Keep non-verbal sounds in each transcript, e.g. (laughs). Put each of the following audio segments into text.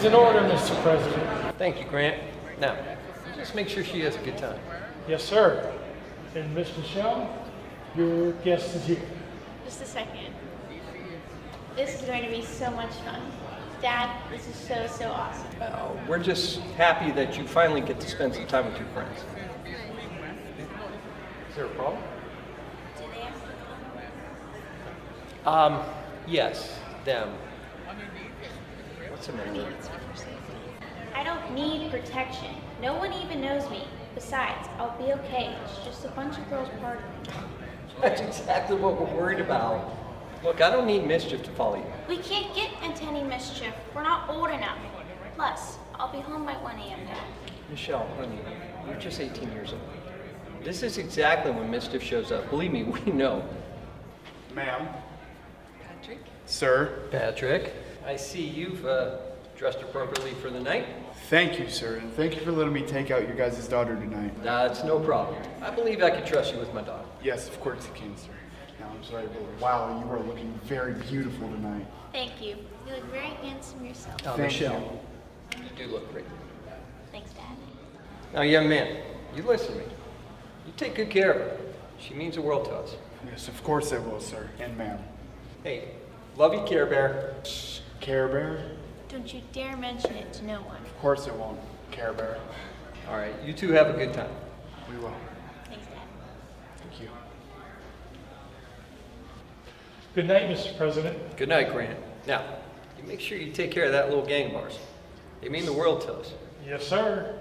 Everything's in order, Mr. President. Thank you, Grant. Now, just make sure she has a good time. Yes, sir. And Miss Michelle, your guest is here. Just a second. This is going to be so much fun. Dad, this is so, so awesome. Uh, we're just happy that you finally get to spend some time with your friends. Is there a problem? Do they have Um, yes, them. What's the? I don't need protection. No one even knows me. Besides, I'll be okay. It's just a bunch of girls partying. (laughs) That's exactly what we're worried about. Look, I don't need mischief to follow you. We can't get into any mischief. We're not old enough. Plus, I'll be home by 1 a.m. now. Michelle, honey, you're just 18 years old. This is exactly when mischief shows up. Believe me, (laughs) we know. Ma'am. Patrick? Sir. Patrick, I see you've uh, dressed appropriately for the night. Thank you, sir, and thank you for letting me take out your guys' daughter tonight. That's no problem. I believe I can trust you with my daughter. Yes, of course you can, sir. Now, I'm sorry, but wow, you are looking very beautiful tonight. Thank you. You look very handsome yourself. Now, Thank Michelle, you do look great. Thanks, Dad. Now, young man, you listen to me. You take good care of her. She means the world to us. Yes, of course I will, sir, and ma'am. Hey, love you, Care Bear. Care Bear? Don't you dare mention it to no one. Of course it won't. Care Bear. All right, you two have a good time. We will. Thanks, Dad. Thank you. Good night, Mr. President. Good night, Grant. Now, you make sure you take care of that little gang of ours. They mean the world to us. Yes, sir.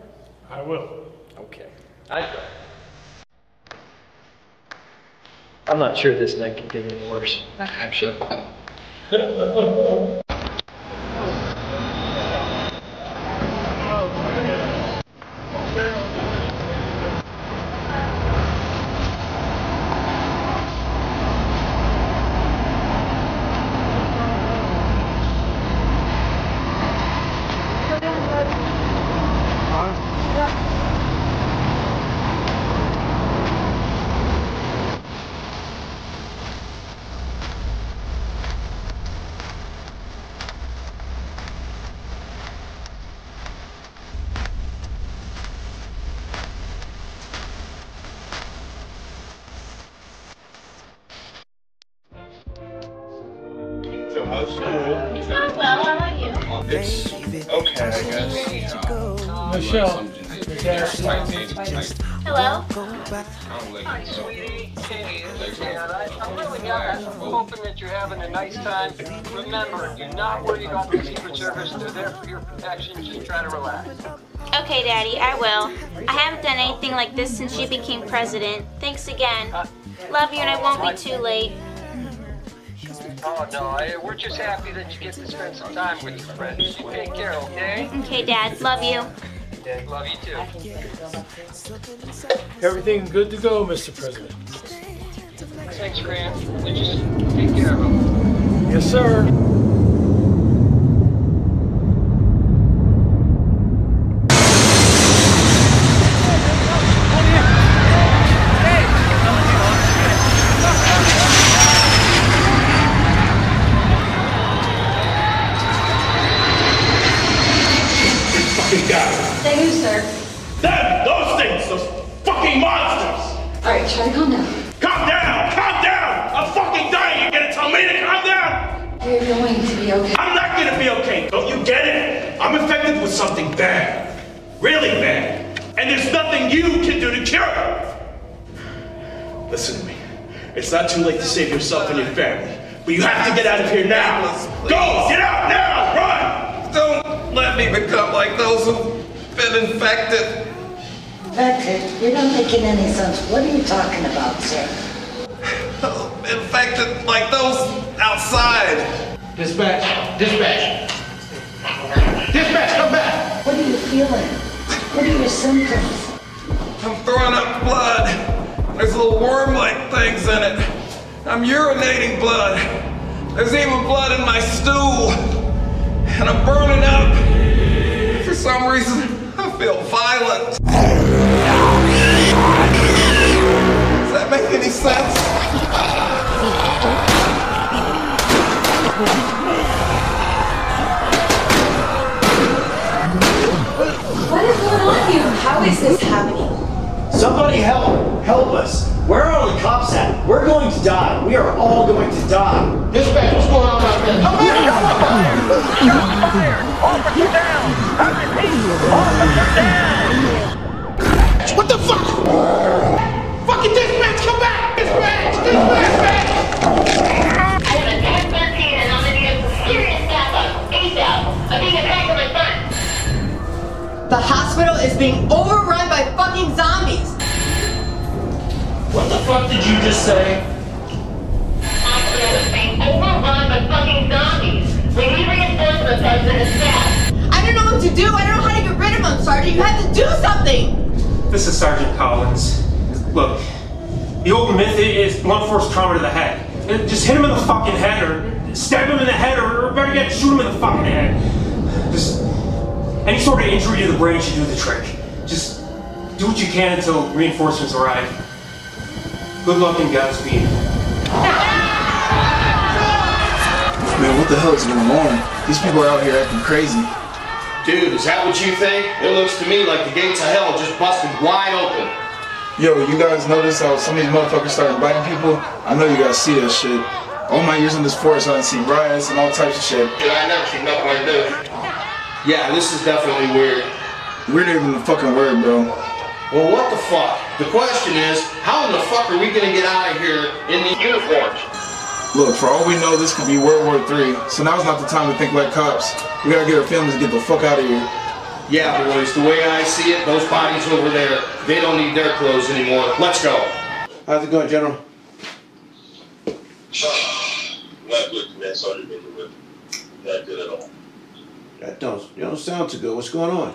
I will. Okay. I try. I'm not sure this night can get any worse. I'm sure. Daddy, I will. I haven't done anything like this since you became president. Thanks again. Love you, and I won't be too late. Oh, no, I, we're just happy that you get to spend some time with your friends. You take care, okay? Okay, Dad, love you. Dad, love you too. Everything good to go, Mr. President. Thanks, Grant. You just take care of them. Yes, sir. fucking guy. They who, sir? Them, those things, those fucking monsters. All right, try to calm down. Calm down, calm down. I'm fucking dying. You're gonna tell me to calm down? You're going to be okay. I'm not gonna be okay. Don't you get it? I'm infected with something bad, really bad, and there's nothing you can do to cure it. Listen to me. It's not too late to save yourself and your family, but you have to get out of here now. Go, get out now, run. Don't let me become like those who've been infected. Infected? You're not making any sense. What are you talking about, sir? Infected like those outside. Dispatch, dispatch. Dispatch, come back. What are you feeling? What are your symptoms? I'm throwing up blood. There's little worm-like things in it. I'm urinating blood. There's even blood in my stool. And I'm burning up. For some reason, I feel violent. Does that make any sense? What is going on here? How is this happening? Somebody help! Help us! Where are the cops at? We're going to die. We are all going to die. Dispatch, what's going on out there? Come in! Shots fired! Officer down! I repeat, officer down! What the fuck? Fucking dispatch, come back! Dispatch! Dispatch! The hospital is being overrun by fucking zombies. What the fuck did you just say? The hospital is being overrun by fucking zombies. We need reinforcements as it is staff. I don't know what to do. I don't know how to get rid of them, Sergeant. You have to do something. This is Sergeant Collins. Look, the old myth is blunt force trauma to the head. Just hit him in the fucking head, or stab him in the head, or, or better yet, shoot him in the fucking head. Just any sort of injury to the brain should do the trick. Just do what you can until reinforcements arrive. Good luck and Godspeed. Man, what the hell is going on? These people are out here acting crazy. Dude, is that what you think? It looks to me like the gates of hell just busted wide open. Yo, you guys notice how some of these motherfuckers started biting people? I know you guys see that shit. All my years in this forest, I done seen riots and all types of shit. Dude, I never seen nothing like this. Yeah, this is definitely weird. Weird ain't even the fucking word, bro. Well, what the fuck? The question is, how in the fuck are we gonna get out of here in these uniforms? Look, for all we know, this could be World War III, so now's not the time to think like cops. We gotta get our families and get the fuck out of here. Yeah, boys, the way I see it, those bodies over there, they don't need their clothes anymore. Let's go. How's it going, General? Not good, man. Sorry to make. Not good at all. That don't, you don't sound too good. What's going on?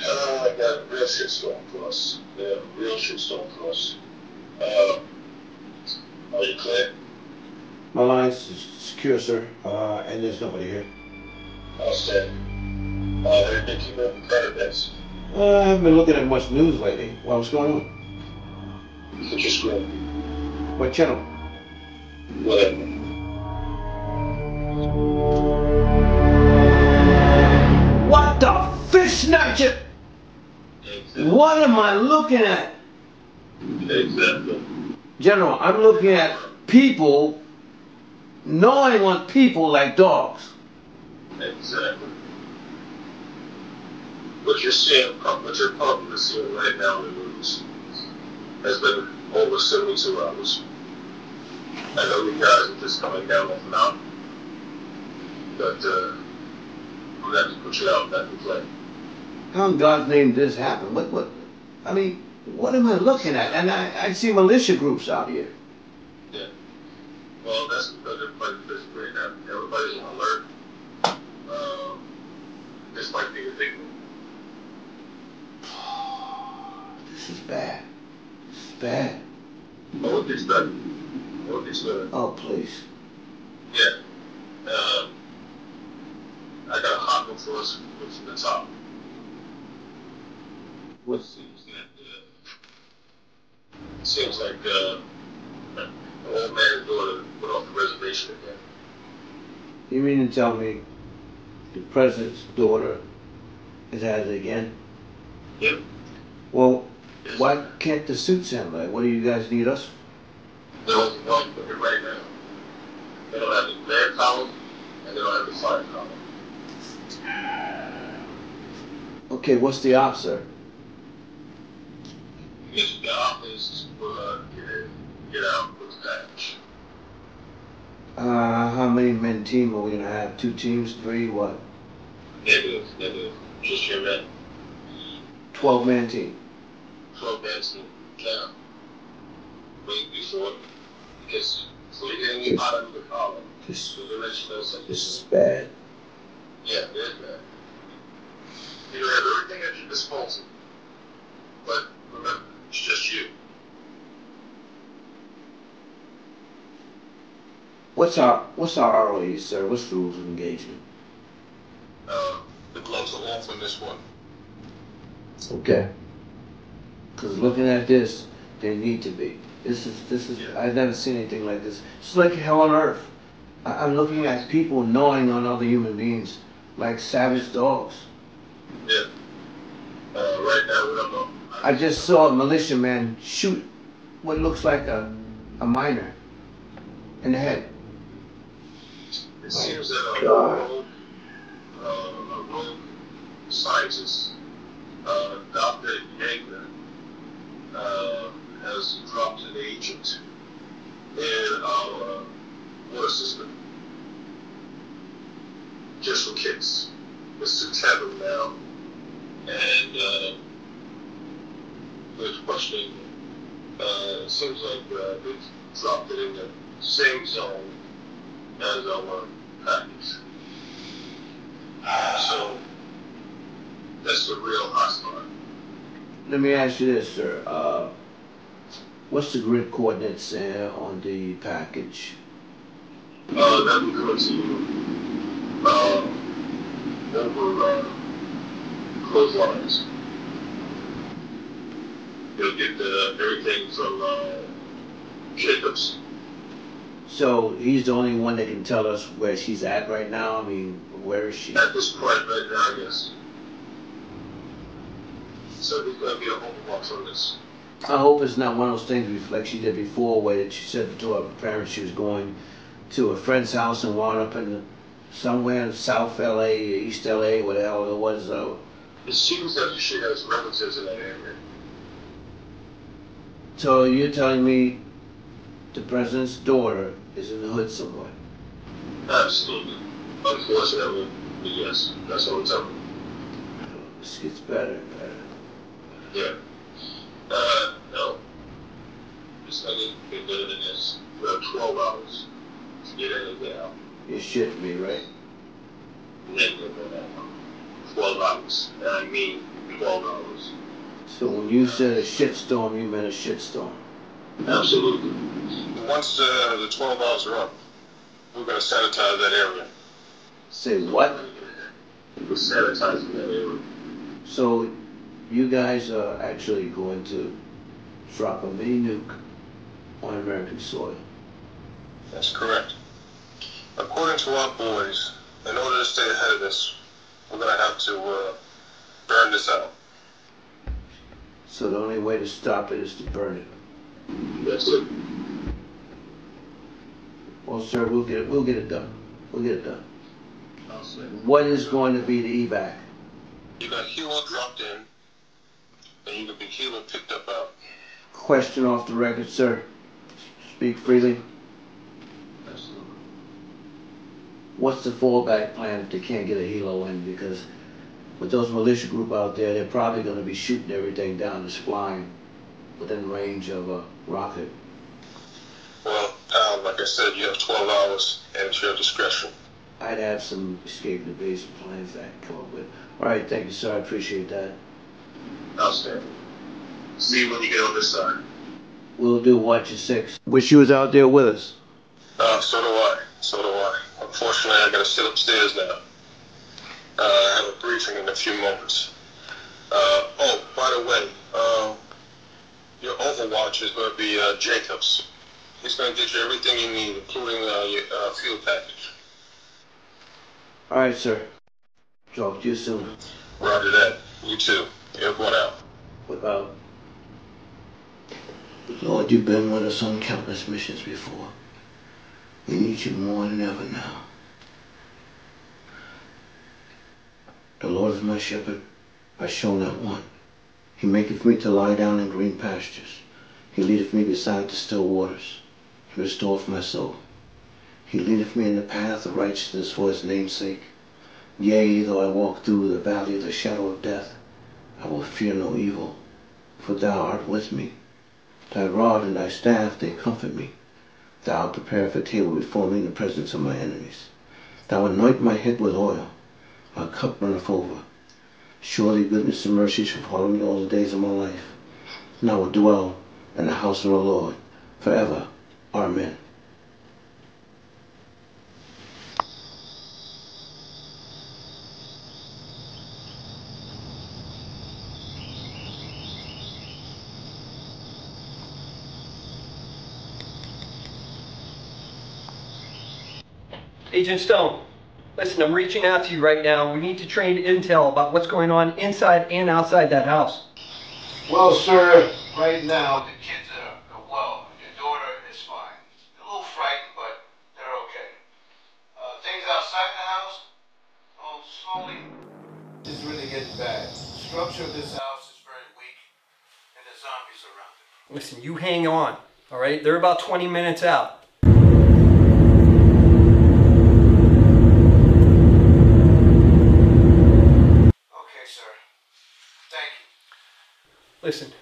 Uh, I got a real shit storm for us. Yeah, real shit storm for us. Uh, are you clear? My line's secure, sir, uh, and there's nobody here. Outstanding. Uh, everything keep up current events. Uh, I haven't been looking at much news lately. Well, what's going on? Put your screen. What channel? Whatever. What the fish snatcher? What am I looking at? Exactly. General, I'm looking at people gnawing on people like dogs. Exactly. What you're seeing, what you're probably seeing right now in the news has been over 72 hours. I know you guys are just coming down off now, but uh, I'm gonna have to put you out back in play. How in God's name did this happen? What, what, I mean, what am I looking at? And I, I see militia groups out here. Yeah. Well, that's because everybody's busy right now. Everybody's on alert. Um, this might be a big one. This is bad. This is bad. Oh, it gets better. Oh, it better. Oh, please. Yeah. Um, I got a hot one for us from the top. What? Seems that, uh, seems like, uh, the old man's daughter put off the reservation again. You mean to tell me the president's daughter is had it again? Yep. Well, why can't the suits handle it? What do you guys need us? They don't know it right now. They don't have the man column, and they don't have the fire column. Okay, what's the sir? His job is to uh, get get out with the patch. Uh, how many men team are we gonna have? Two teams, three, what? Negative, negative. Just your men. Twelve man team. 12 man team. Now, wait before, because so you get any out of the column. This, So they let you know this is bad. Yeah, it is bad. You have everything at your disposal. But remember, it's just you. What's our what's our ROE, sir? What's the rules of engagement? Uh, the gloves are off on this one. Okay. Because looking at this, they need to be. This is this is I've never seen anything like this. It's like hell on earth. I, I'm looking at people gnawing on other human beings like savage dogs. Yeah. Uh, right now, we don't know. I just saw a militiaman shoot what looks like a, a miner in the head. It seems that a rogue, uh, a scientist, uh, Dr. Yeager, uh, has dropped an agent in our water system. Just for kicks. It's to tap him now. And uh, we're questioning, uh, it seems like uh, they've dropped it in the same zone as our package. So, that's the real hotspot. Let me ask you this, sir. Uh, what's the grid coordinates on the package? Uh, that will come to you, uh, over, uh, clotheslines. You'll get the, everything from, uh, Jacobs. So he's the only one that can tell us where she's at right now. I mean, where is she? At this point right now, yes. So there's gonna be a whole lot on this. I hope it's not one of those things like she did before, where she said to her parents she was going to a friend's house and wound up in somewhere in South LA, East LA, whatever the hell it was. Uh, It seems that she has relatives in that area. so you're telling me the president's daughter is in the hood somewhere? Absolutely. Unfortunately, yes. That's what I'm telling you. This gets better and better. Yeah. Uh, no. Gonna get better than this. We have 12 hours to get in and get out. You're shitting me, right? Negative on that one. 12 hours. And I mean 12 hours. So when you said a shitstorm, you meant a shitstorm. Absolutely. Once uh, the 12 hours are up, we're going to sanitize that area. Say what? We're sanitizing that area. So you guys are actually going to drop a mini nuke on American soil. That's correct. According to our boys, in order to stay ahead of this, we're going to have to uh, burn this out. So the only way to stop it is to burn it. That's it. Well, sir, we'll get it. We'll get it done. We'll get it done. What is going to be the evac? You got helo dropped in, and you can be helo picked up out. Question off the record, sir. Speak freely. Absolutely. What's the fallback plan if they can't get a helo in? Because with those militia group out there, they're probably going to be shooting everything down that's flying within range of a rocket. Well, um, like I said, you have 12 hours, and it's your discretion. I'd have some escape evasion plans that I can come up with. All right, thank you, sir. I appreciate that. Outstanding. See you when you get on this side. We'll do watch at six. Wish you was out there with us. Uh, so do I. So do I. Unfortunately, I gotta sit upstairs now. Uh, I have a briefing in a few moments. Uh, oh, by the way, uh, your Overwatch is gonna be uh, Jacobs. He's gonna get you everything you need, including uh, your uh, fuel package. All right, sir. Talk to you soon. Roger that. You too. You're going out. Without. Lord, you've been with us on countless missions before. We need you more than ever now. The Lord is my shepherd, I shall not want. He maketh me to lie down in green pastures. He leadeth me beside the still waters. He restoreth my soul. He leadeth me in the path of righteousness for his name's sake. Yea, though I walk through the valley of the shadow of death, I will fear no evil, for thou art with me. Thy rod and thy staff, they comfort me. Thou preparest a table before me in the presence of my enemies. Thou anoint my head with oil. My cup runneth over. Surely goodness and mercy shall follow me all the days of my life. And I will dwell in the house of the Lord forever. Amen. Agent Stone, listen, I'm reaching out to you right now. We need to train intel about what's going on inside and outside that house. Well, sir, right now the kids are, are well. Your daughter is fine. A little frightened, but they're okay. Uh, things outside the house, oh, slowly, it's really getting bad. The structure of this house is very weak, and the zombies around it. Listen, you hang on, all right? They're about 20 minutes out. Listen,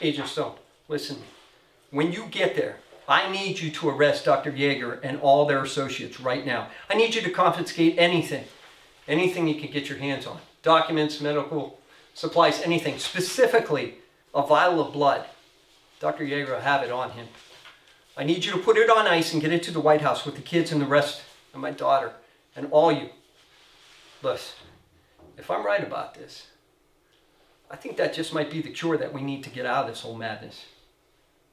Agent Stone, listen. When you get there, I need you to arrest Dr. Yeager and all their associates right now. I need you to confiscate anything, anything you can get your hands on. Documents, medical supplies, anything. Specifically, a vial of blood. Dr. Yeager will have it on him. I need you to put it on ice and get it to the White House with the kids and the rest and my daughter and all you. Listen, if I'm right about this, I think that just might be the cure that we need to get out of this whole madness.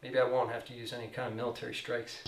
Maybe I won't have to use any kind of military strikes.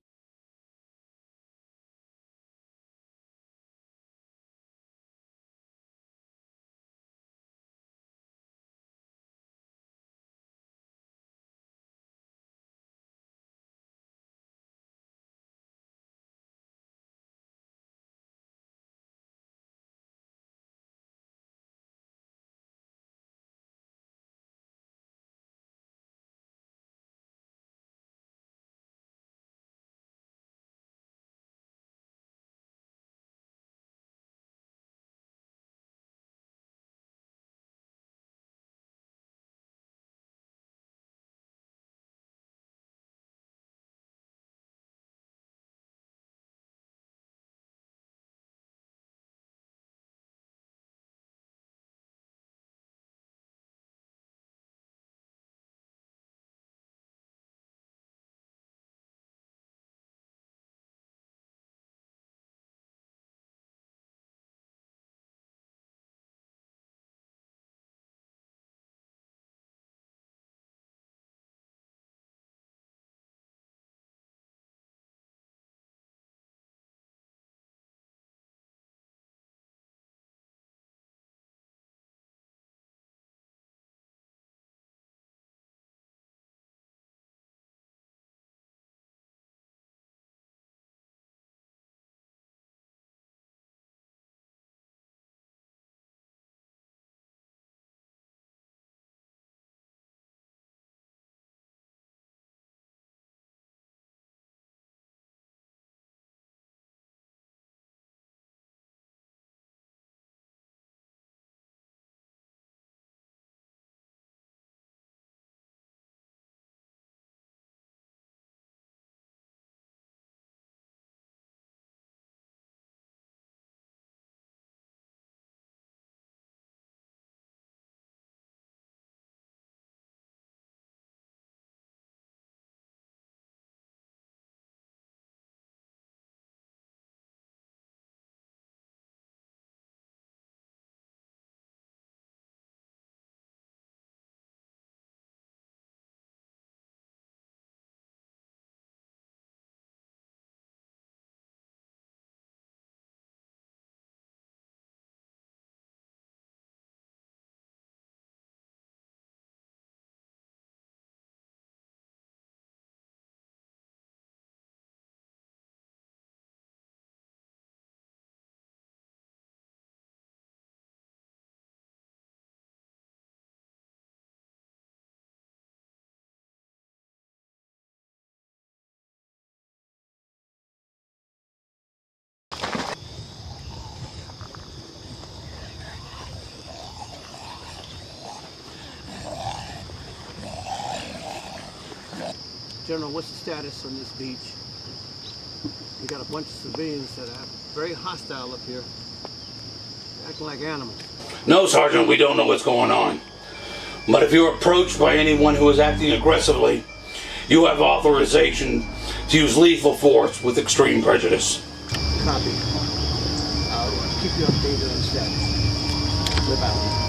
General, what's the status on this beach? We got a bunch of civilians that are very hostile up here, acting like animals. No, Sergeant, we don't know what's going on. But if you're approached by anyone who is acting aggressively, you have authorization to use lethal force with extreme prejudice. Copy. I'll keep you updated on status. Live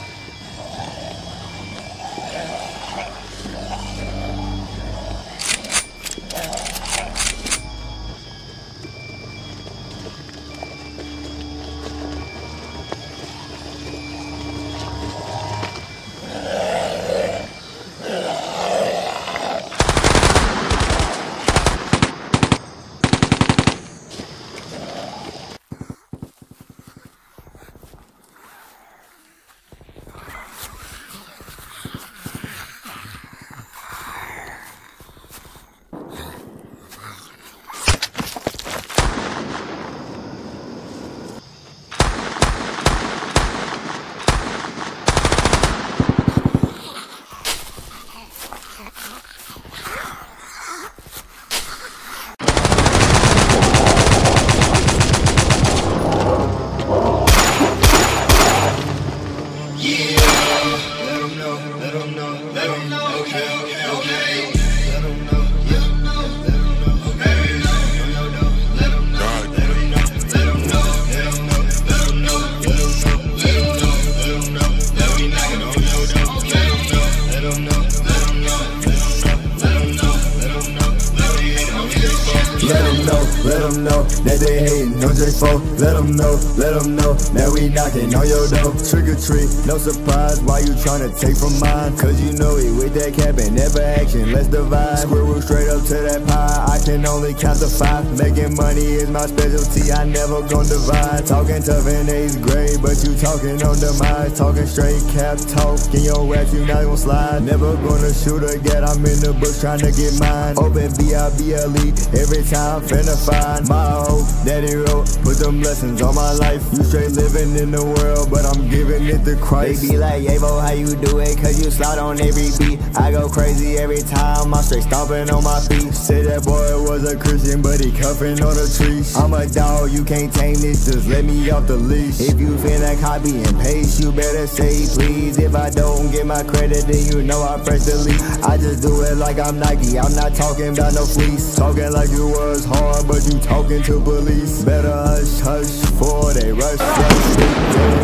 know, let them know that we knocking on your door. Trick or treat, no surprise. Why you tryna take from mine? Cause you know it with that cap and never action. Let's divide. Squirrel straight up to that pie. I can only count to five. Making money is my specialty. I never gon' divide. Talking tough in eighth grade, but you talking on demise. Talking straight cap talk. In your rap, you not gon' slide. Never gonna shoot again. I'm in the bush trying to get mine. Open B-I-B-L-E. Every time finna find my hoe. Daddy wrote, put them lessons on my life. You straight living in the world, but I'm giving it to Christ. They be like, Avo, how you do it? Cause you slide on every beat. I go crazy every time. I'm straight stomping on my feet. Say that boy was a Christian, but he cuffing on the trees. I'm a dog, you can't tame this. Just let me off the leash. If you finna copy and paste, you better say please. If I don't get my credit, then you know I press delete. I just do it like I'm Nike. I'm not talking about no fleece. Talking like you was hard, but you talking to police. Better hush, hush, for they rush, rush. They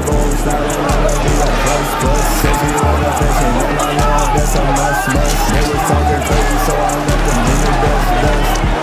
gon' slide and I'ma be a plus, plus. Said you want affection, and I know that's a must, must. They was talking crazy, so I left them in the dust, dust.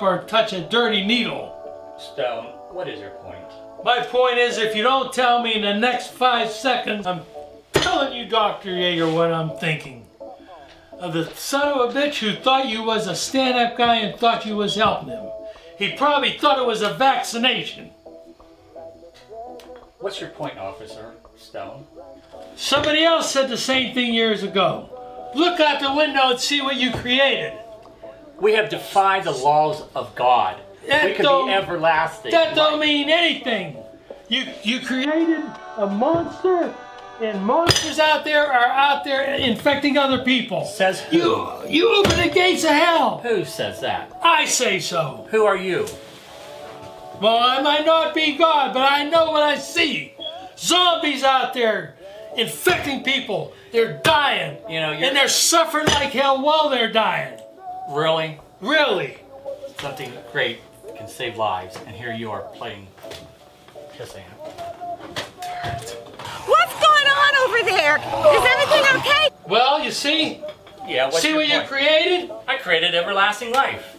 Up or touch a dirty needle. Stone, what is your point? My point is, if you don't tell me in the next five seconds, I'm telling you, Dr. Yeager, what I'm thinking. Of the son of a bitch who thought you was a stand-up guy and thought you was helping him. He probably thought it was a vaccination. What's your point, Officer Stone? Somebody else said the same thing years ago. Look out the window and see what you created. We have defied the laws of God. That we can don't- be everlasting. That don't mean anything. You you created a monster, and monsters out there are out there infecting other people. Says who? You you open the gates of hell. Who says that? I say so. Who are you? Well, I might not be God, but I know what I see. Zombies out there infecting people. They're dying. You know, and they're suffering like hell while they're dying. Really? Really? Something great can save lives, and here you are playing kissing. Him. What's going on over there? Is everything okay? Well, you see? Yeah, what's See your what you created? I created everlasting life.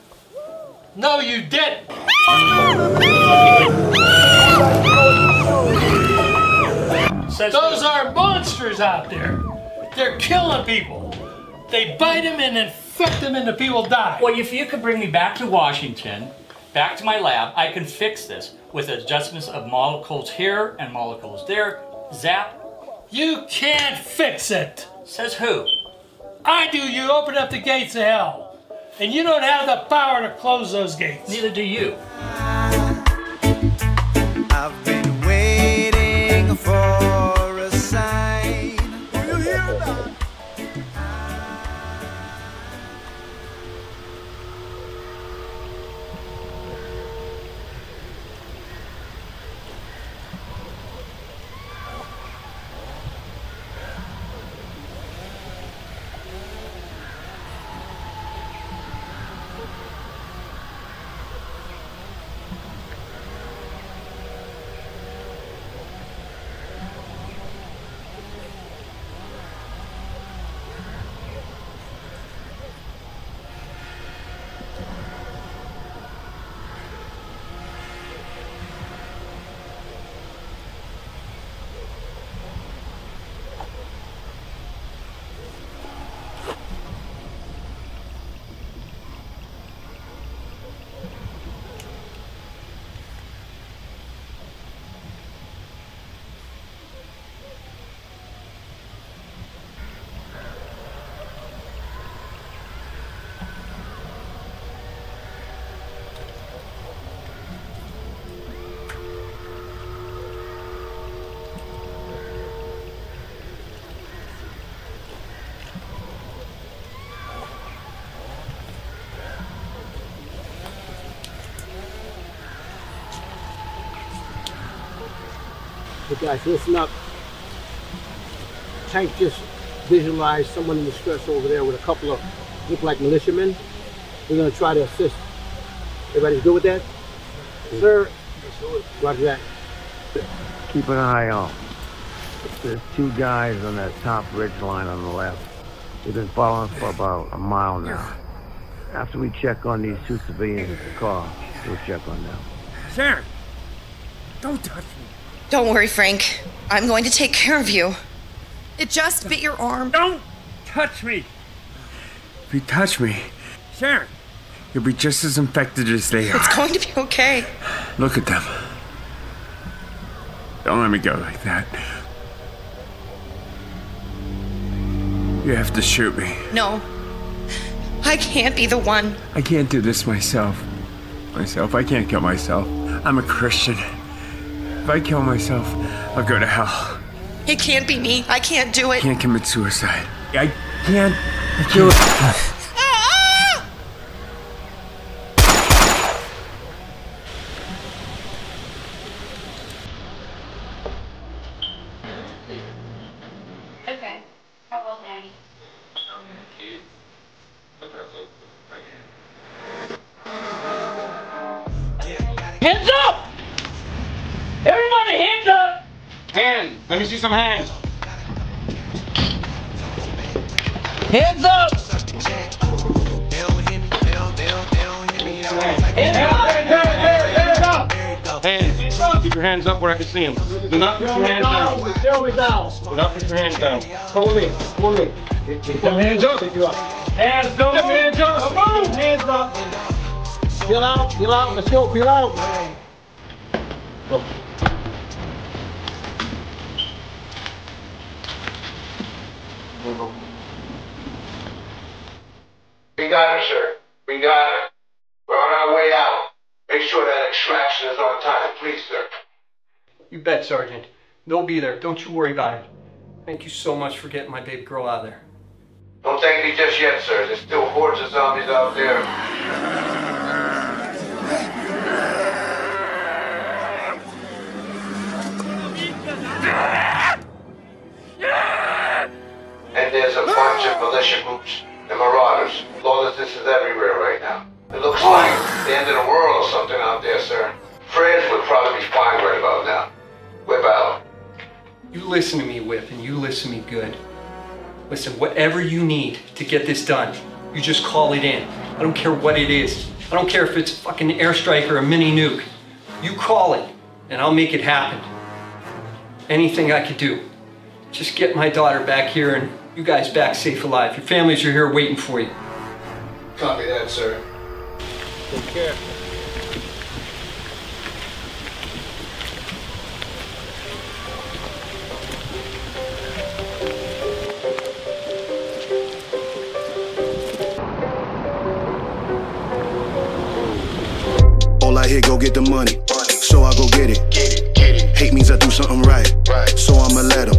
No, you didn't. Those are monsters out there. They're killing people. They bite them and infect them, and the people die. Well, if you could bring me back to Washington, back to my lab, I can fix this with adjustments of molecules here and molecules there. Zap. You can't fix it. Says who? I do. You open up the gates of hell. And you don't have the power to close those gates. Neither do you. But guys, listen up. Tank just visualized someone in distress over there with a couple of look like militiamen. We're gonna try to assist. Everybody's good with that? Sir. Roger that. Keep an eye out. There's two guys on that top ridge line on the left. They've been following us for about a mile now. After we check on these two civilians in the car, we'll check on them. Sharon, don't touch me. Don't worry, Frank. I'm going to take care of you. It just bit your arm. Don't touch me. If you touch me, Sharon, you'll be just as infected as they are. It's going to be okay. Look at them. Don't let me go like that. You have to shoot me. No. I can't be the one. I can't do this myself. Myself, I can't kill myself. I'm a Christian. If I kill myself, I'll go to hell. It can't be me. I can't do it. I can't commit suicide. I can't do it. (laughs) see them. Do not put your hands down. Show me down. Do not put your hands down. With me. With me. Put your hands up. Hands up. Hands up. Come on. Hands up. Peel out, peel out, let's go, peel out. We got it, sir. We got it. We're on our way out. Make sure that extraction is on time, please, sir. You bet, Sergeant. They'll be there. Don't you worry about it. Thank you so much for getting my baby girl out of there. Don't thank me just yet, sir. There's still hordes of zombies out there. And there's a bunch of militia groups and marauders. Lawlessness is everywhere right now. It looks like the end of the world or something out there, sir. Fred would probably be fine right about now. Whip out. You listen to me, Whip, and you listen to me good. Listen, whatever you need to get this done, you just call it in. I don't care what it is. I don't care if it's a fucking airstrike or a mini nuke. You call it, and I'll make it happen. Anything I could do. Just get my daughter back here and you guys back safe alive. Your families are here waiting for you. Copy that, sir. Take care. All go get the money. So I go get it. Get it, get it. Hate means I do something right. So I'ma let him.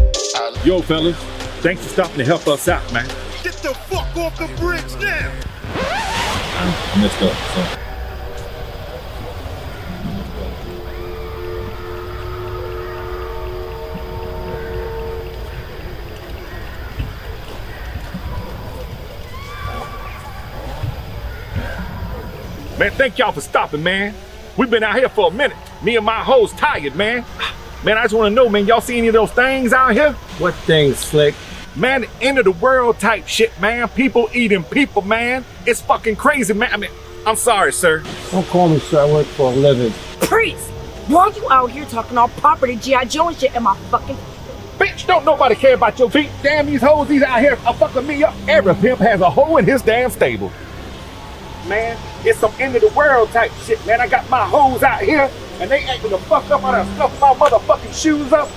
Yo, fellas, thanks for stopping to help us out, man. Get the fuck off the bridge now! Let's go. So. Man, thank y'all for stopping, man. We've been out here for a minute. Me and my hoes tired, man. Man, I just want to know, man, y'all see any of those things out here? What things, Slick? Man, the end of the world type shit, man. People eating people, man. It's fucking crazy, man. I mean, I'm sorry, sir. Don't call me sir, I work for a living. Priest, why are you out here talking all property G.I. Joe and shit in my fucking Bitch, don't nobody care about your feet. Damn, these hoes, these out here are fucking me up. Every pimp has a hoe in his damn stable. Man, it's some end of the world type shit, man. I got my hoes out here and they acting the fuck up. I done stuffed my motherfucking shoes up.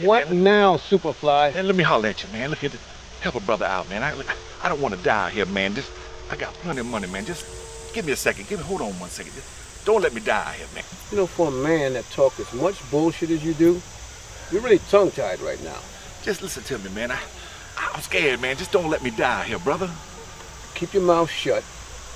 Hey, man, What now, Superfly? Man, let me holler at you, man. Look at this. Help a brother out, man. I, look, I don't want to die here, man. Just, I got plenty of money, man. Just give me a second. Give me, hold on one second. Just don't let me die out here, man. You know, for a man that talk as much bullshit as you do, you're really tongue-tied right now. Just listen to me, man. I, I'm scared, man. Just don't let me die here, brother. Keep your mouth shut,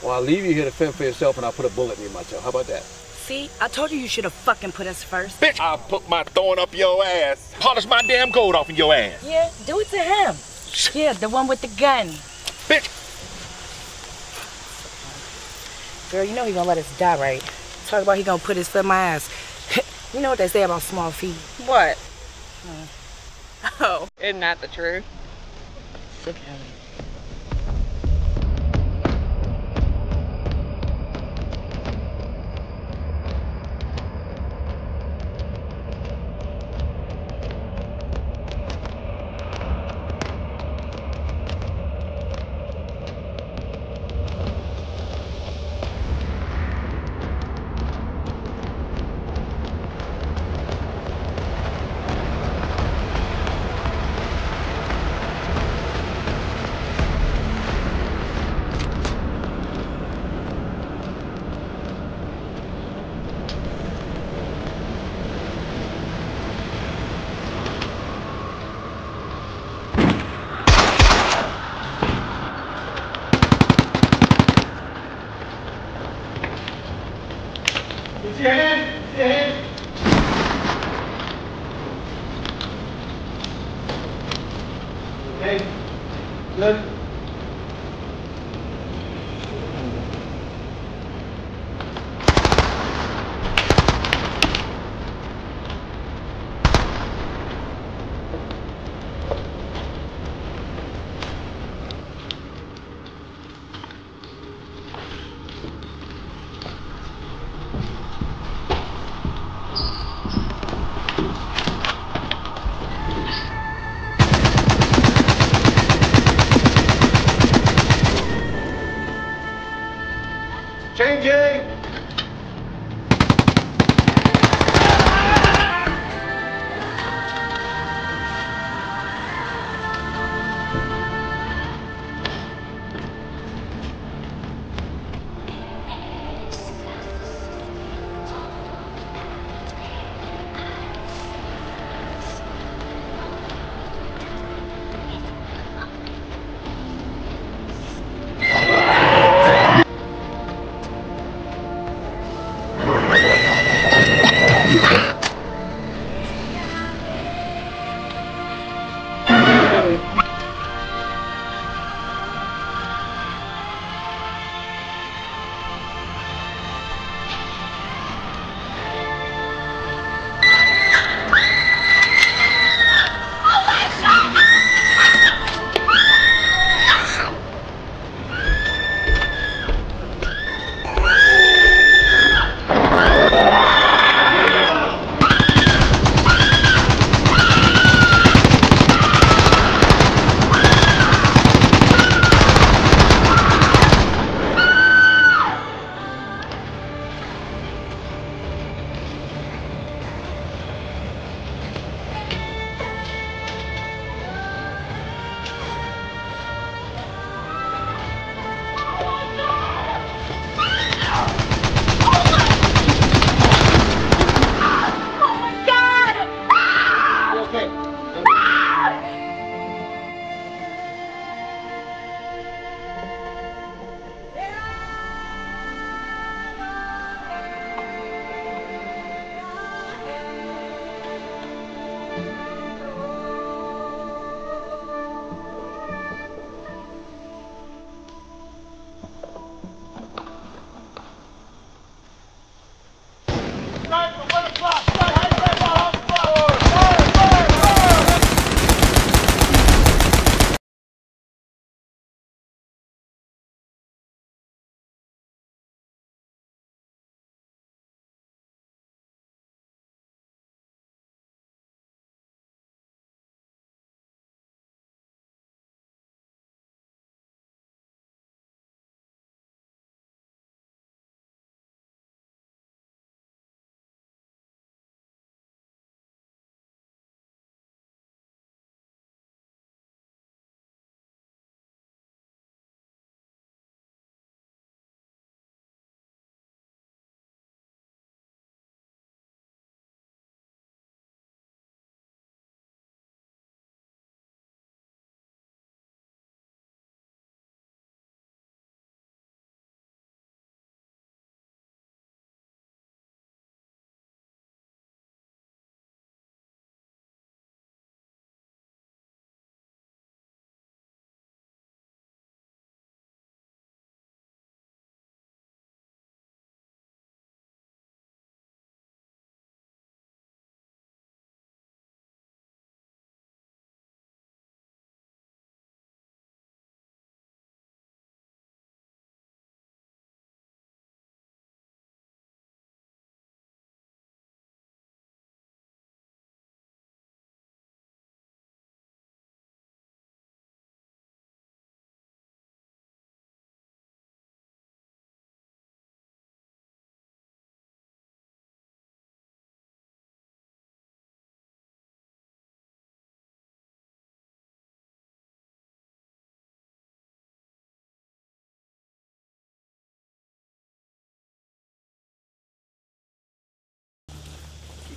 or I'll leave you here to fend for yourself and I'll put a bullet in you myself. How about that? See, I told you you should have fucking put us first. Bitch, I'll put my thorn up your ass. Polish my damn gold off in your ass. Yeah, do it to him. Yeah, the one with the gun. Bitch. Girl, you know he gonna let us die, right? Talk about he gonna put his foot in my ass. (laughs) you know what they say about small feet. What? Mm. Oh, isn't that the truth? Look at him.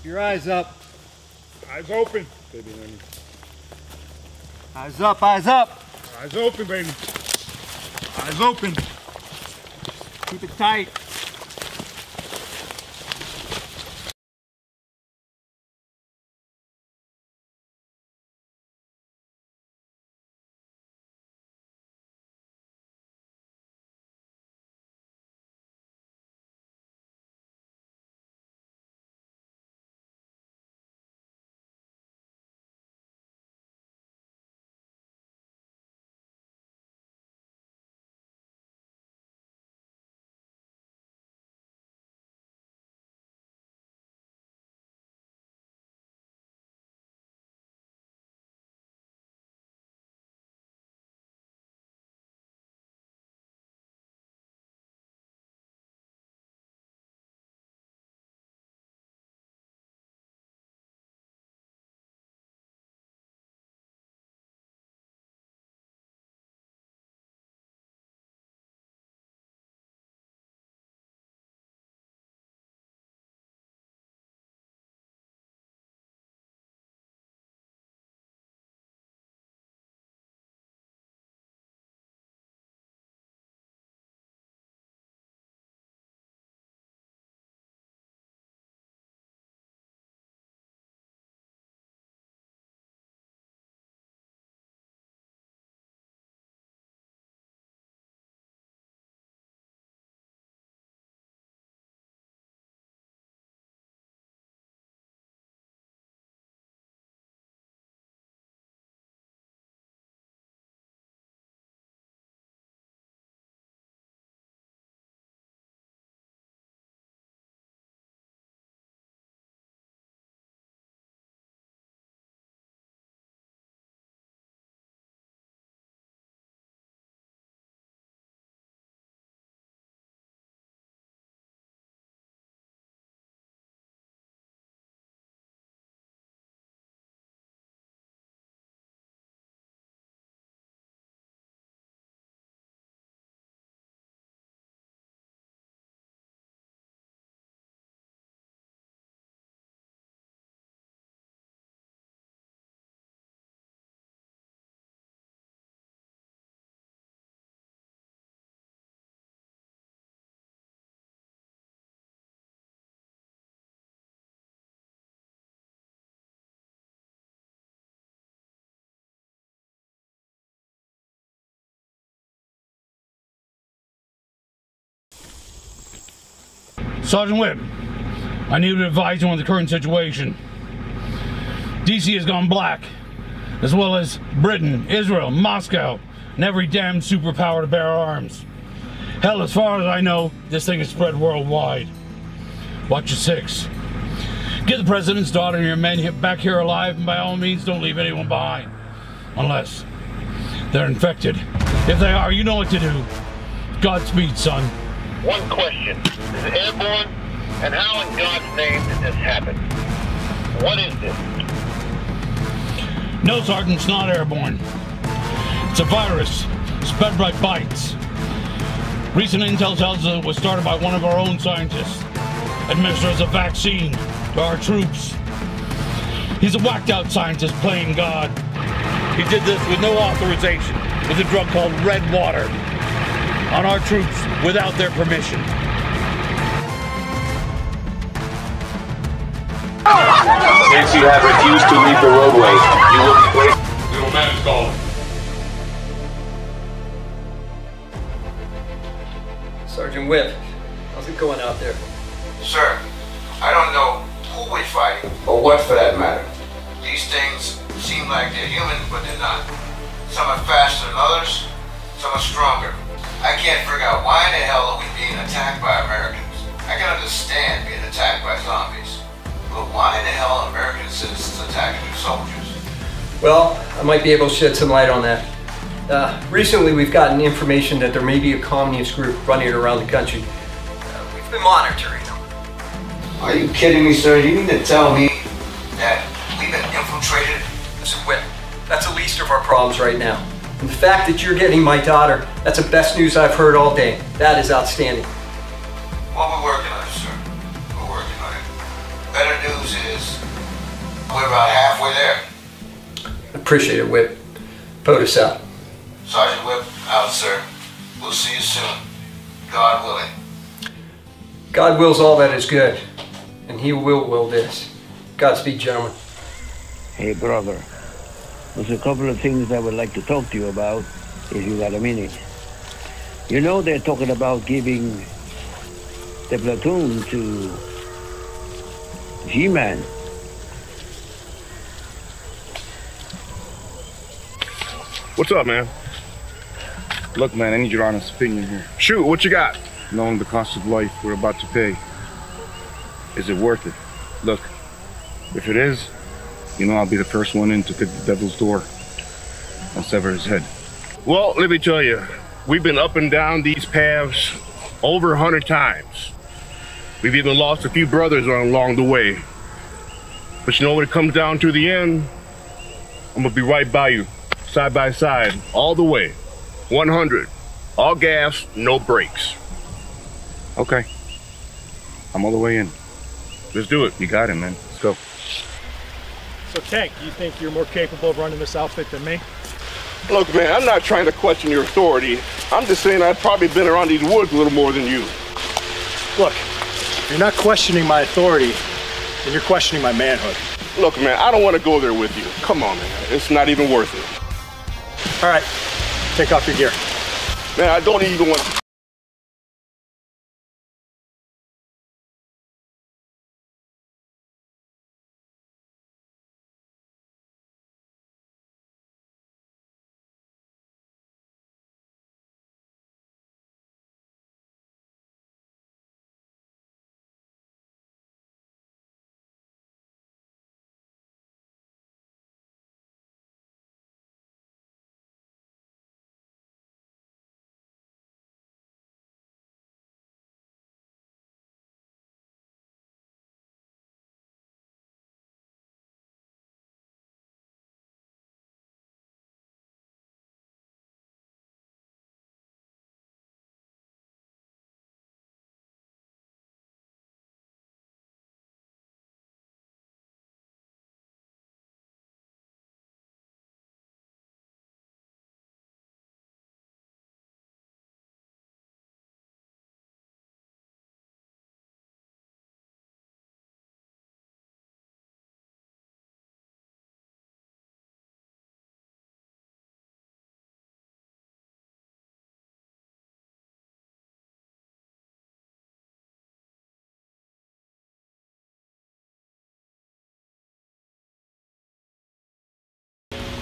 Your eyes up. Eyes open, baby honey. Eyes up, eyes up. Eyes open, baby. Eyes open. Keep it tight. Sergeant Whip, I need to advise you on the current situation. DC has gone black, as well as Britain, Israel, Moscow, and every damn superpower to bear arms. Hell, as far as I know, this thing is spread worldwide. Watch your six. Get the president's daughter and your men back here alive, and by all means, don't leave anyone behind. Unless they're infected. If they are, you know what to do. Godspeed, son. One question. Is it airborne? And how in God's name did this happen? What is this? No, Sergeant, it's not airborne. It's a virus, spread by bites. Recent intel tells us it was started by one of our own scientists, administered as a vaccine to our troops. He's a whacked out scientist playing God. He did this with no authorization, with a drug called Red Water, on our troops without their permission. Since you have refused to leave the roadway, you will be placed. Little man is calling. Sergeant Whip, how's it going out there? Sir, I don't know who we're fighting, or what for that matter. These things seem like they're human, but they're not. Some are faster than others, some are stronger. I can't figure out why in the hell are we being attacked by Americans. I can understand being attacked by zombies, but why in the hell are American citizens attacking their soldiers? Well, I might be able to shed some light on that. Uh, recently, we've gotten information that there may be a communist group running around the country. Uh, we've been monitoring them. Are you kidding me, sir? You mean to tell me that we've been infiltrated? Listen, Whip, that's the least of our problems right now. And the fact that you're getting my daughter, that's the best news I've heard all day. That is outstanding. Well, we're working on it, sir. We're working on it. Better news is we're about halfway there. Appreciate it, Whip. POTUS out. Sergeant Whip out, sir. We'll see you soon. God willing. God wills all that is good, and He will will this. Godspeed, gentlemen. Hey, brother. There's a couple of things I would like to talk to you about, if you got a minute. You know they're talking about giving the platoon to G-Man. What's up, man? Look, man, I need your honest opinion here. Shoot, what you got? Knowing the cost of life we're about to pay, is it worth it? Look, if it is, you know I'll be the first one in to kick the devil's door and sever his head. Well, let me tell you, we've been up and down these paths over a hundred times. We've even lost a few brothers along the way. But you know what it comes down to the end? I'm gonna be right by you, side by side, all the way. 100. All gas, no brakes. Okay. I'm all the way in. Let's do it. You got it, man. So, Tank, you think you're more capable of running this outfit than me? Look, man, I'm not trying to question your authority. I'm just saying I've probably been around these woods a little more than you. Look, you're not questioning my authority, and you're questioning my manhood. Look, man, I don't want to go there with you. Come on, man. It's not even worth it. All right, take off your gear. Man, I don't even want to.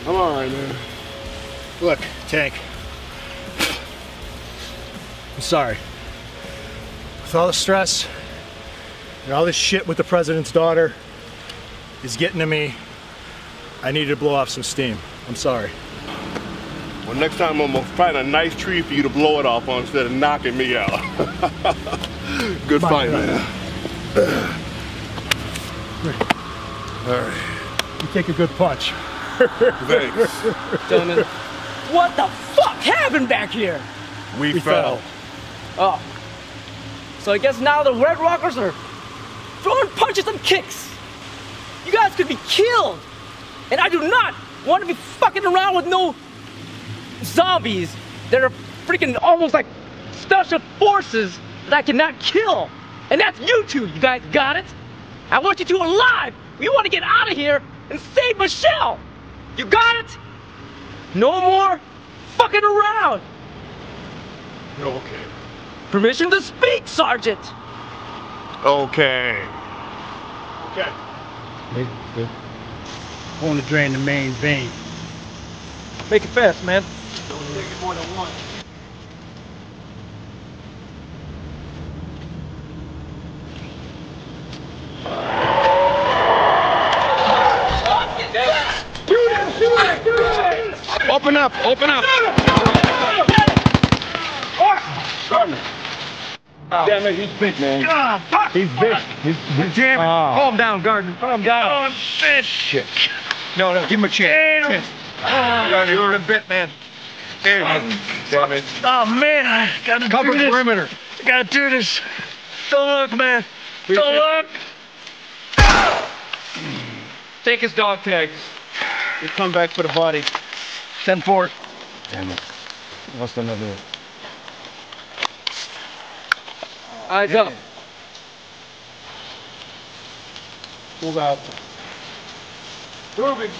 I'm all right, man. Look, Tank. I'm sorry. With all the stress and all this shit with the president's daughter is getting to me, I needed to blow off some steam. I'm sorry. Well, next time I'm gonna find a nice tree for you to blow it off on instead of knocking me out. (laughs) Good fight, man. All right. You take a good punch. Thanks. Gentlemen, what the fuck happened back here? We, fell. Oh. So I guess now the Red Rockers are throwing punches and kicks. You guys could be killed. And I do not want to be fucking around with no zombies that are freaking almost like special forces that I cannot kill. And that's you two, you guys got it? I want you two alive. We want to get out of here and save Michelle. You got it? No more fucking around. Okay. Permission to speak, Sergeant. Okay. Okay. I want to drain the main vein. Make it fast, man. Don't take it more than one. Open up, open up. Oh. Damn it, he's bit, man. He's big. He's, he's Damn it. Oh. Calm down, Gardner. Calm down. Oh, shit. Shit. No, no, give him a chance. chance. Ah. Gardner, you're a bit, man. Oh, Damn it. Oh, man, I gotta Cover do this. perimeter. I gotta do this. Don't look, man. Don't look. Take his dog tag. You come back for the body. 10 4. Damn it. Lost another. Eyes up. Move out. Moving.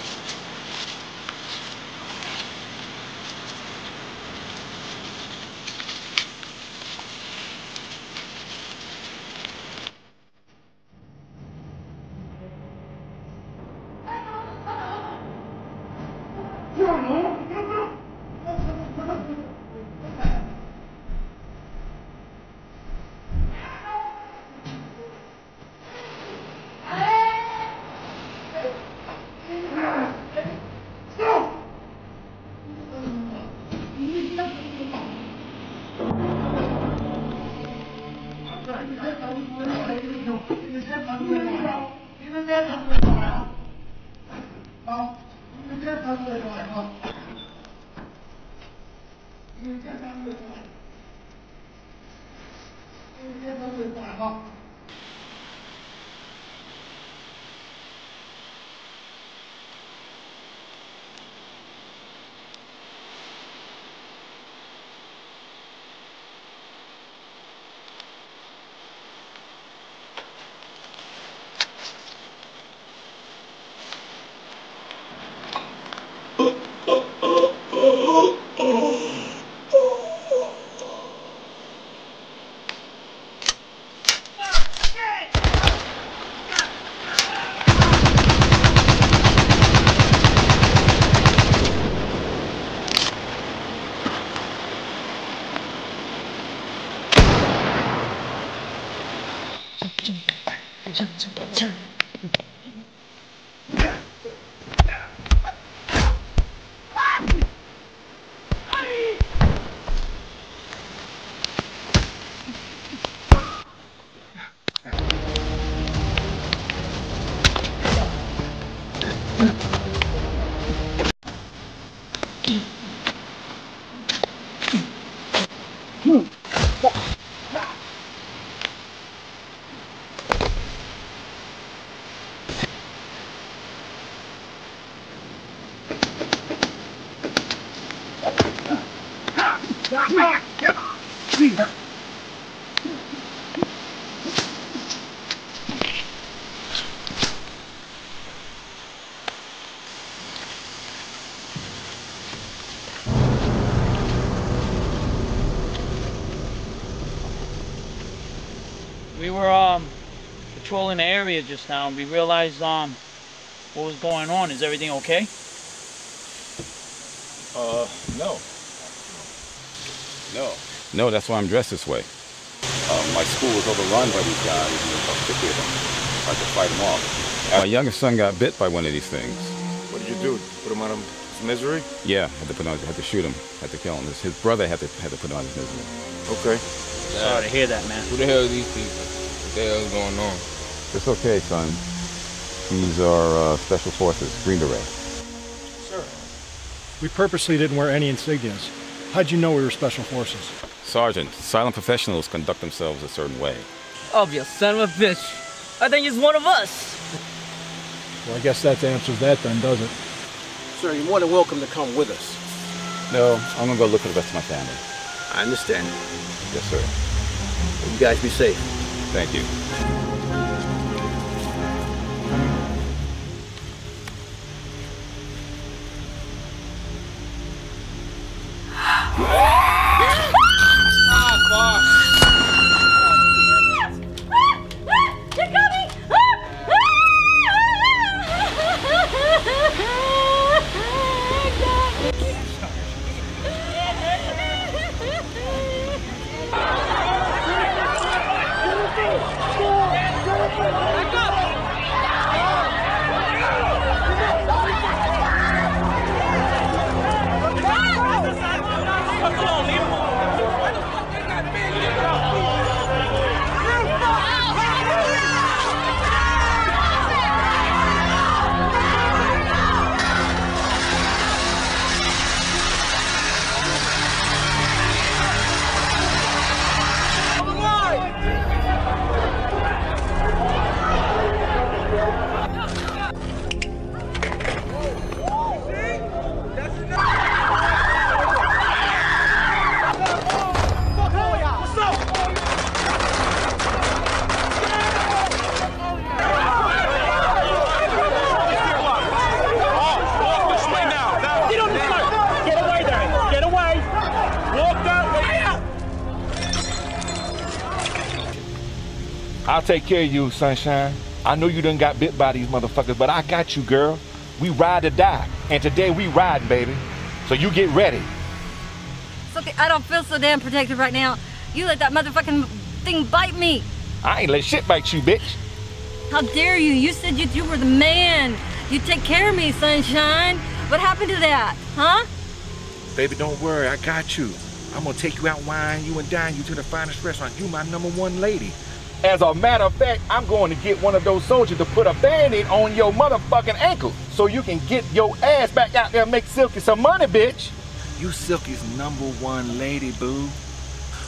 Area just now and we realized um what was going on. Is everything okay? Uh, no. No. No, that's why I'm dressed this way. Uh, my school was overrun by these guys, and there's about 50 of them. I had to fight them off. My youngest son got bit by one of these things. What did you do? Put him out of his misery? Yeah, had to put on, had to shoot him, had to kill him. His, his brother had to had to put on his misery. Okay. Sorry to hear that, man. Who the hell are these people? What the hell is going on? It's okay, son. These are uh, special forces, Green Beret. Sir, we purposely didn't wear any insignias. How'd you know we were special forces? Sergeant, silent professionals conduct themselves a certain way. Obvious, son of a bitch. I think he's one of us. Well, I guess that answers that then, does it? Sir, you're more than welcome to come with us. No, I'm gonna go look for the rest of my family. I understand. Yes, sir. You guys be safe. Thank you. Take care of you, sunshine. I know you done got bit by these motherfuckers, but I got you, girl. We ride or die. And today we riding, baby. So you get ready. Silky, I don't feel so damn protected right now. You let that motherfucking thing bite me. I ain't let shit bite you, bitch. How dare you? You said you, you were the man. You take care of me, sunshine. What happened to that, huh? Baby, don't worry, I got you. I'm gonna take you out wine you and dine you to the finest restaurant. You my number one lady. As a matter of fact, I'm going to get one of those soldiers to put a band-aid on your motherfucking ankle so you can get your ass back out there and make Silky some money, bitch. You Silky's number one lady, boo.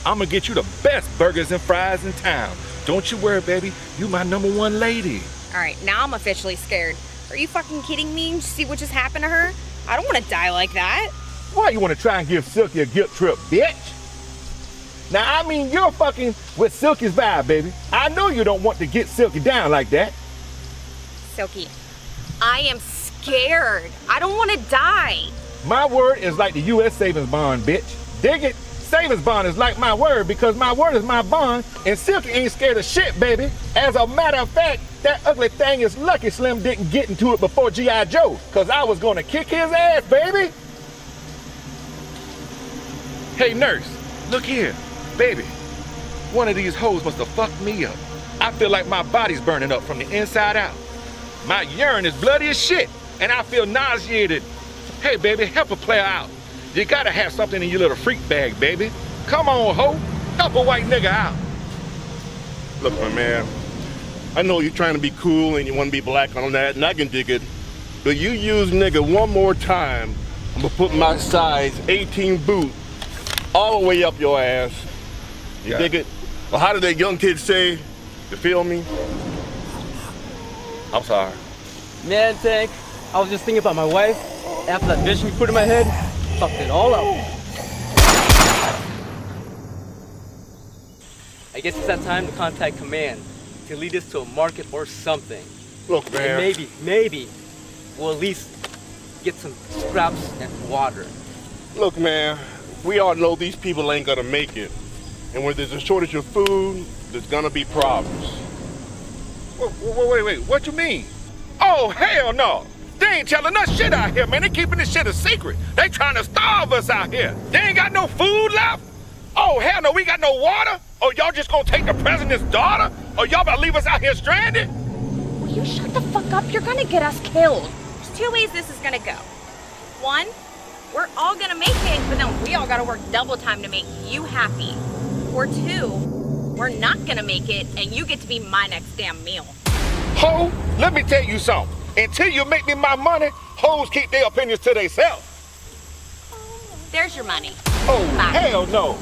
I'm gonna get you the best burgers and fries in town. Don't you worry, baby. You my number one lady. All right, now I'm officially scared. Are you fucking kidding me? See what just happened to her? I don't want to die like that. Why you want to try and give Silky a guilt trip, bitch? Now, I mean, you're fucking with Silky's vibe, baby. I know you don't want to get Silky down like that. Silky, I am scared. I don't want to die. My word is like the U.S. savings bond, bitch. Dig it? Savings bond is like my word because my word is my bond, and Silky ain't scared of shit, baby. As a matter of fact, that ugly thing is lucky Slim didn't get into it before G.I. Joe, because I was gonna kick his ass, baby. Hey, nurse, look here. Baby, one of these hoes must have fucked me up. I feel like my body's burning up from the inside out. My urine is bloody as shit, and I feel nauseated. Hey, baby, help a player out. You gotta have something in your little freak bag, baby. Come on, ho. Help a white nigga out. Look, my man, I know you're trying to be cool and you want to be black on that, and I can dig it. But you use nigga one more time, I'm gonna put my size 18 boot all the way up your ass. You Yeah. dig it? Well, how did that young kid say? You feel me? I'm sorry. Man, Tank, I was just thinking about my wife. After that vision you put in my head, fucked it all up. I guess it's that time to contact command to lead us to a market or something. Look, And man. maybe, maybe we'll at least get some scraps and water. Look, man, we all know these people ain't gonna make it. And when there's a shortage of food, there's gonna be problems. Wait, wait, wait, wait. What you mean? Oh, hell no. They ain't telling us shit out here, man. They keeping this shit a secret. They trying to starve us out here. They ain't got no food left. Oh, hell no, we got no water? Or y'all just gonna take the president's daughter? Or y'all about to leave us out here stranded? Will you shut the fuck up? You're gonna get us killed. There's two ways this is gonna go. One, we're all gonna make it, but then we all gotta work double time to make you happy. Or two, we're not gonna make it, and you get to be my next damn meal. Ho, let me tell you something. Until you make me my money, hoes keep their opinions to themselves. There's your money. Oh, hell no.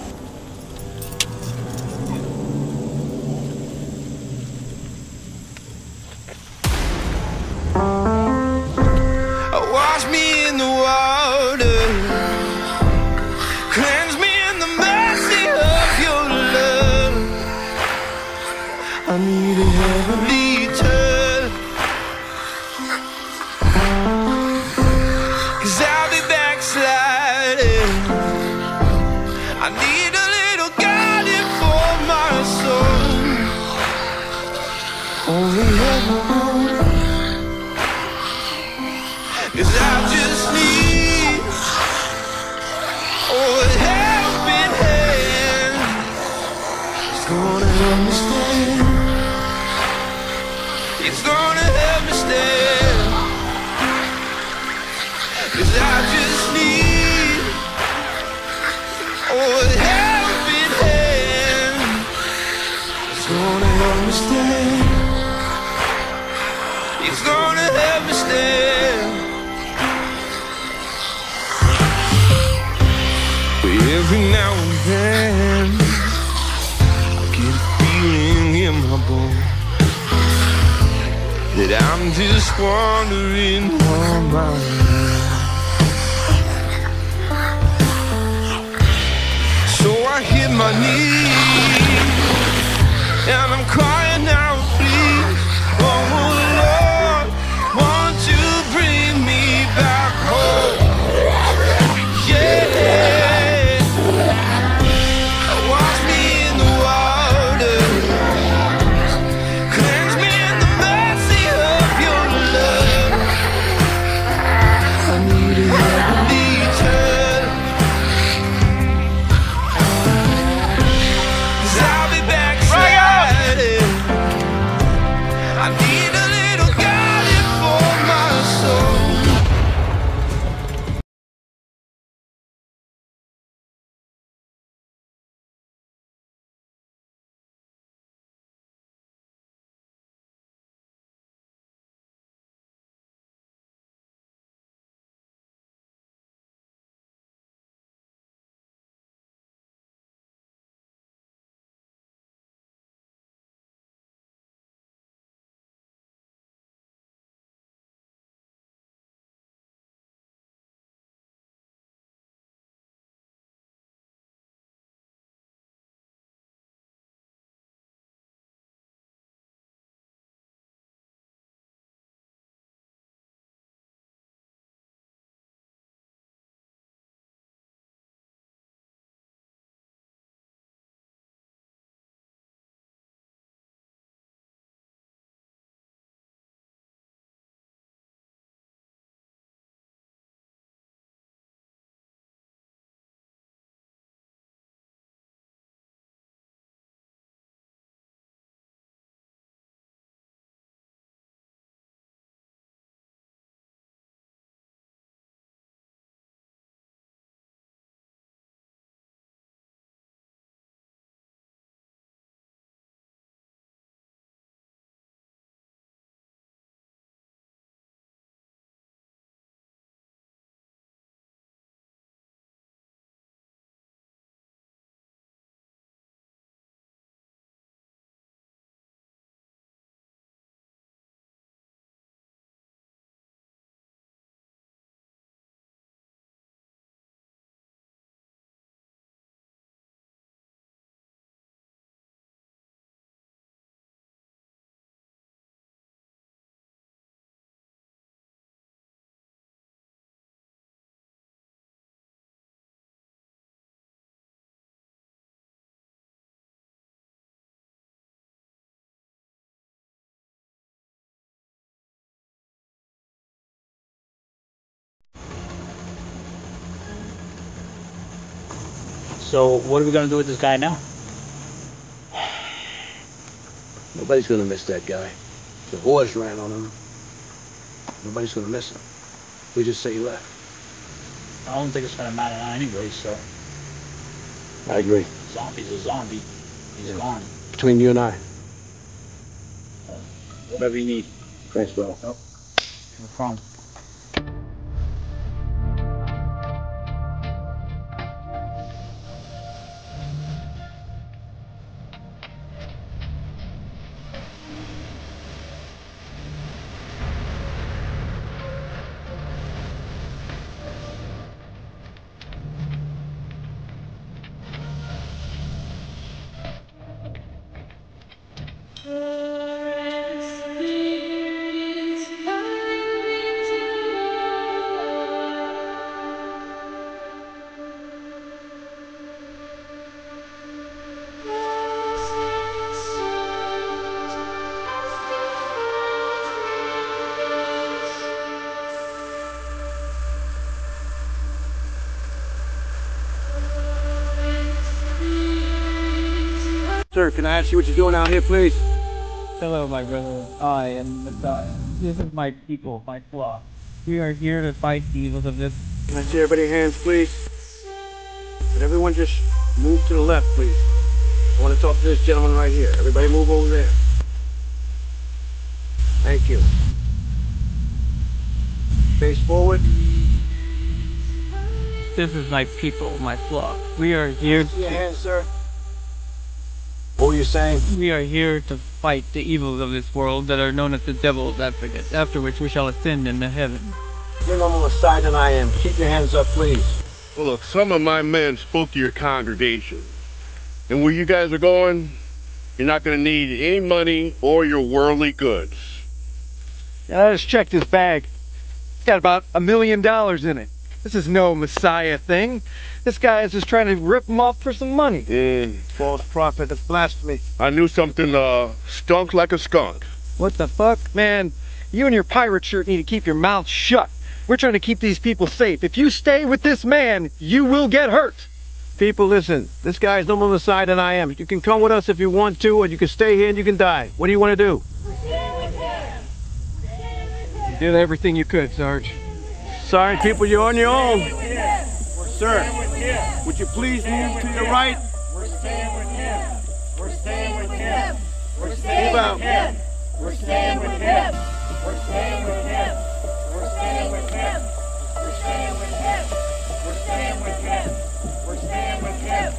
Wash me in the water. Just wandering. On my own So I hit my knees And I'm So what are we gonna do with this guy now? Nobody's gonna miss that guy. The horse ran on him. Nobody's gonna miss him. We just say he left. I don't think it's gonna matter now anyway, so I agree. zombie's a zombie. He's gone. Between you and I. Whatever you need. Thanks, bro. No problem. Can I ask you what you're doing out here, please? Hello, my brother. I am Messiah. This is my people, my flock. We are here to fight the evils of this. Can I see everybody's hands, please? Could everyone just move to the left, please? I want to talk to this gentleman right here. Everybody move over there. Thank you. Face forward. This is my people, my flock. We are here. See your hands, sir. What were you saying? We are here to fight the evils of this world that are known as the devil's advocate, after which we shall ascend into heaven. You're on the side than I am. Keep your hands up, please. Well, look, some of my men spoke to your congregation. And where you guys are going, you're not going to need any money or your worldly goods. Now, I just checked his bag. It's got about a million dollars in it. This is no Messiah thing. This guy is just trying to rip him off for some money. Mm, False prophet, that's blasphemy. I knew something uh, stunk like a skunk. What the fuck? Man, you and your pirate shirt need to keep your mouth shut. We're trying to keep these people safe. If you stay with this man, you will get hurt. People, listen. This guy's no more Messiah than I am. You can come with us if you want to, or you can stay here and you can die. What do you want to do? You did everything you could, Sarge. Sorry, people, you're on your own. Sir, would you please move to your right? We're staying with him. We're staying with him. We're staying with him. We're staying with him. We're staying with him. We're staying with him. We're staying with him. We're staying with him. We're staying with him.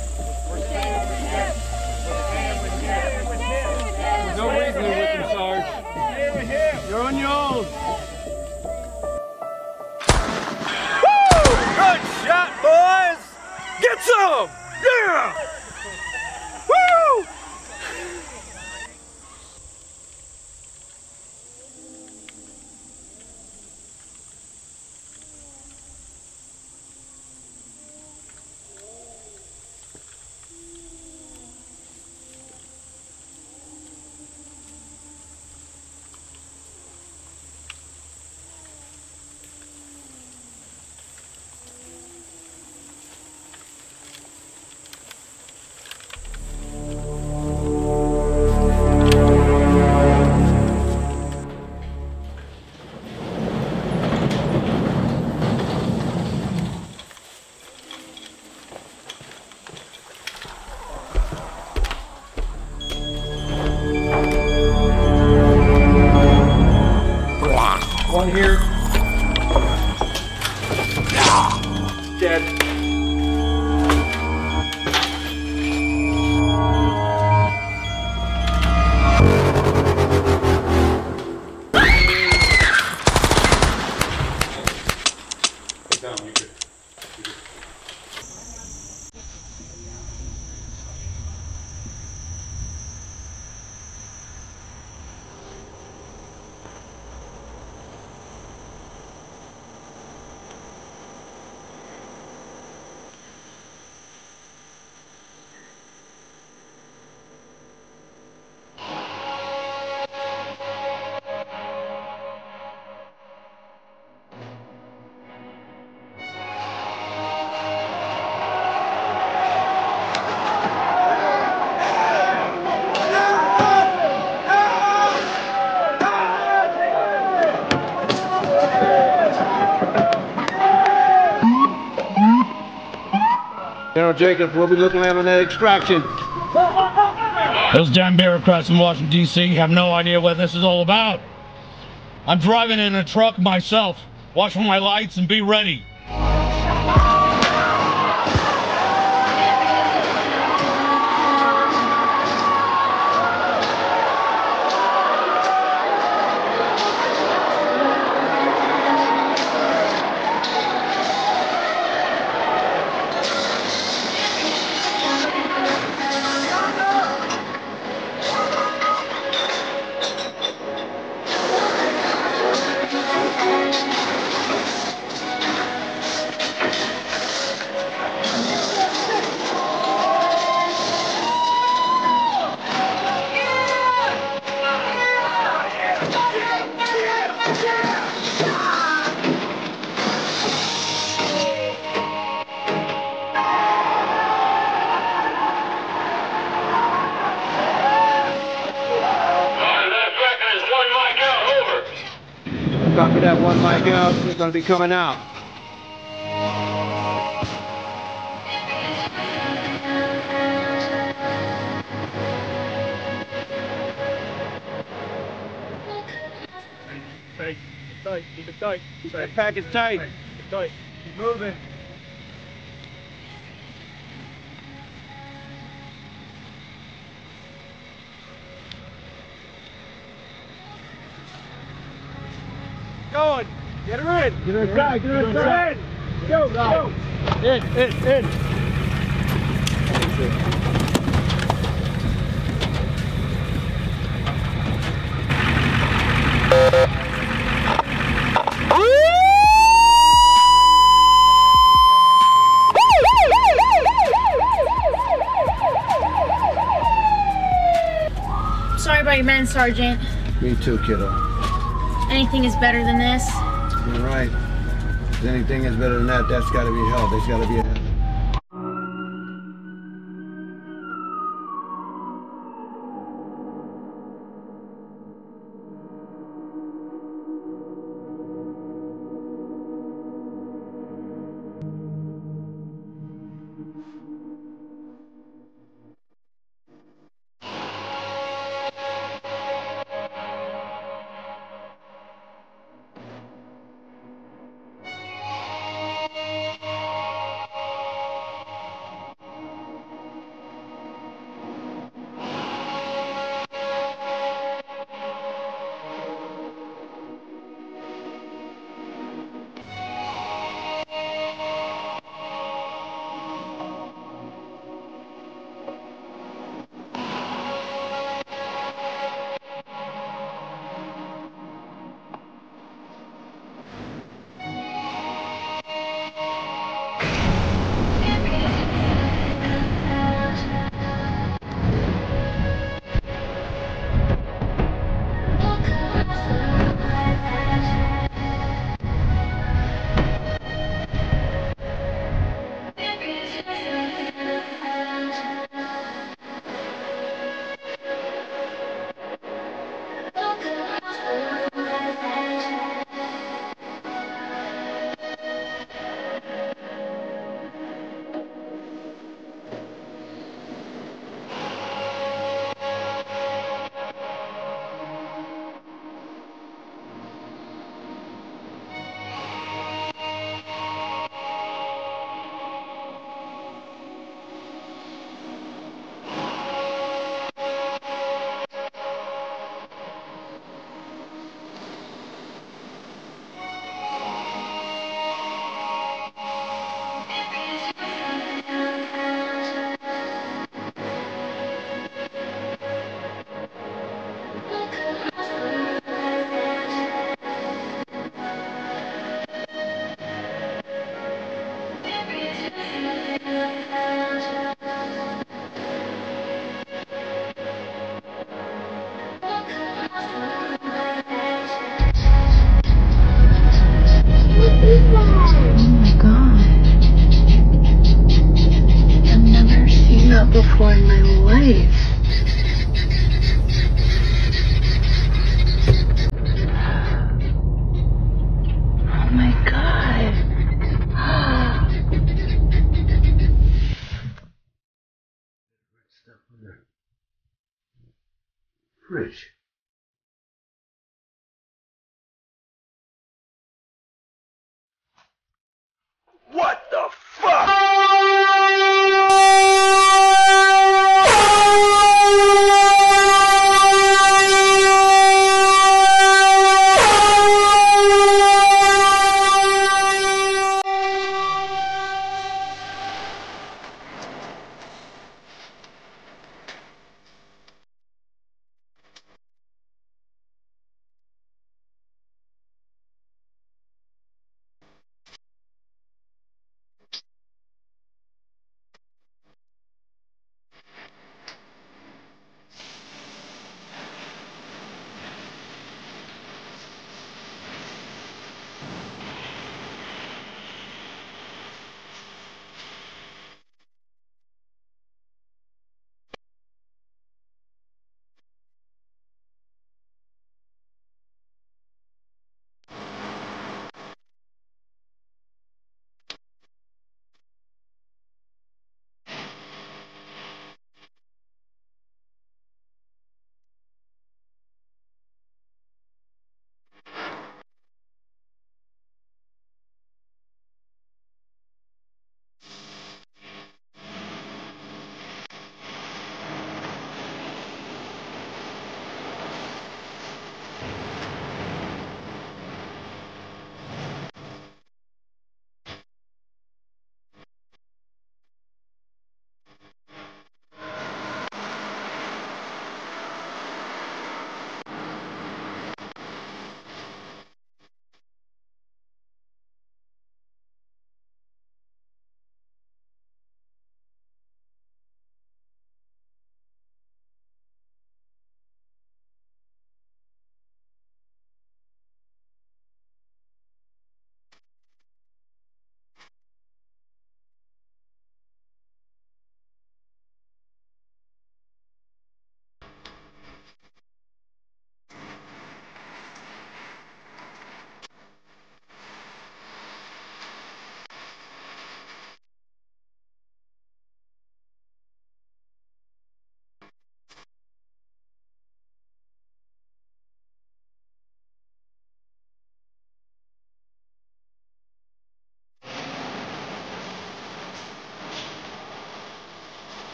We're staying with him. We're staying with him. There's no reason with him, Sarge. Stay with him. You're on your own. Boys! Get some! Yeah! Jacobs, we'll be looking at that extraction. Those damn bureaucrats in Washington, D.C. have no idea what this is all about. I'm driving in a truck myself. Watch for my lights and be ready. Copy that one mic out. They're going to be coming out. Tight, tight, tight, tight. Pack is tight. Tight. Keep moving. In. Get her inside, get her inside. Go, go. In, in, in. Sorry about your men, Sergeant. Me too, kiddo. Anything is better than this. Right. If Anything is better than that, that's got to be held. That's got to be held.